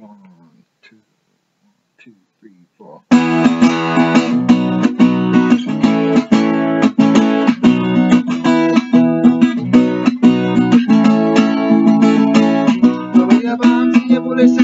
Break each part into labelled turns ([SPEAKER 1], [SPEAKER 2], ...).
[SPEAKER 1] One, two, one, two, three, four. Your bombs and your bullets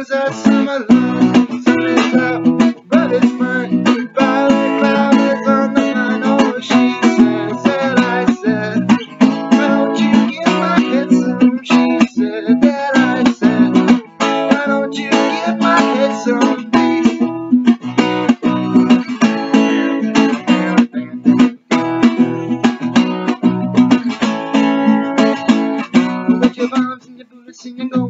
[SPEAKER 1] Jones are summer long. Sun is out, but it's. Violet cloud is on the. Oh, she and I said, why don't you give my head some? She said, that I said, why don't you give my head some and your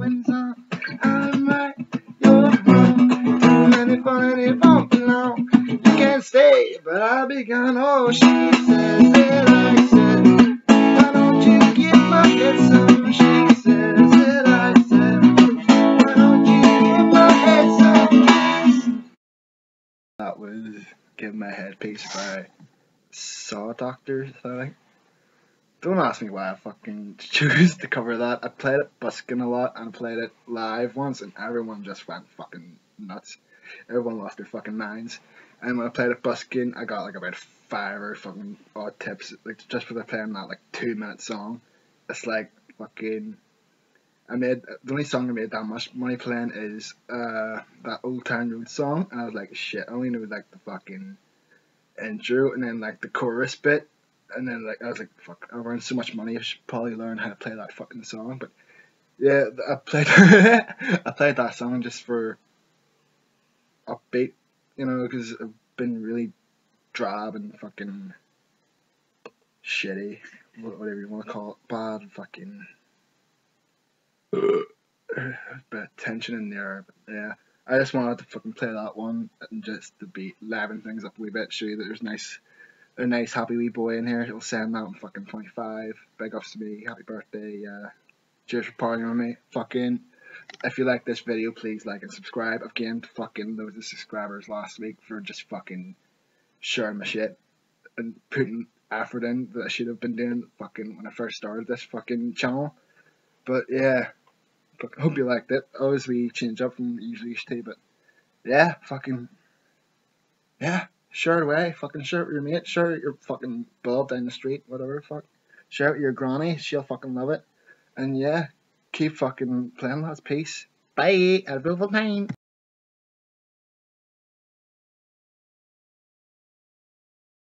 [SPEAKER 1] Can't stay, but I'll be gone. Oh, she says, and I said, why don't you give my head some? She says, and I said, why don't you give my head some? That was Give My Head Peace by Saw Doctor, I think. Don't ask me why I fucking choose to cover that. I played it busking a lot and played it live once and everyone just went fucking nuts. Everyone lost their fucking minds. And when I played it busking, I got like about five or fucking odd tips, like just for playing that like two minute song. It's like fucking. I made the only song I made that much money playing is uh that Old Town Road song, and I was like, shit, I only knew like the fucking intro and then like the chorus bit, and then like I was like, fuck, I've earned so much money, I should probably learn how to play that fucking song. But yeah, I played I played that song just for upbeat, you know, because I've been really drab and fucking shitty, whatever you want to call it, bad fucking bit of tension in there. But yeah, I just wanted to fucking play that one and just to be liven things up a wee bit, show you that there's nice, a nice happy wee boy in here. He'll send out in fucking 25. Big ups to me. Happy birthday. Uh, cheers for partying with me. Fucking. If you like this video, please like and subscribe. I've gained fucking loads of subscribers last week for just fucking sharing my shit and putting effort in that I should have been doing fucking when I first started this fucking channel. But yeah, hope you liked it. Always we change up from usually used to, but yeah, fucking yeah, share it away. Fucking share it with your mate, share it with your fucking bub down the street, whatever. Fuck, share it with your granny. She'll fucking love it. And yeah, keep fucking playing. That's peace. Bye. Have a beautiful time.